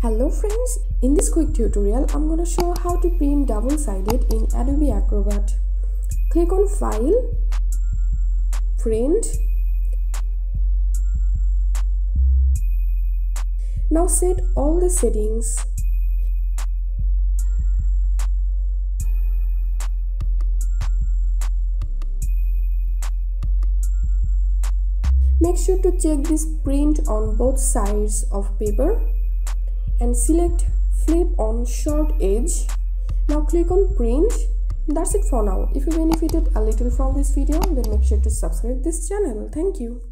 Hello friends, in this quick tutorial I'm gonna show how to print double-sided in Adobe Acrobat. Click on File, Print. Now set all the settings. Make sure to check this print on both sides of paper and select flip on short edge. Now click on print. That's it for now. If you benefited a little from this video then make sure to subscribe this channel. Thank you.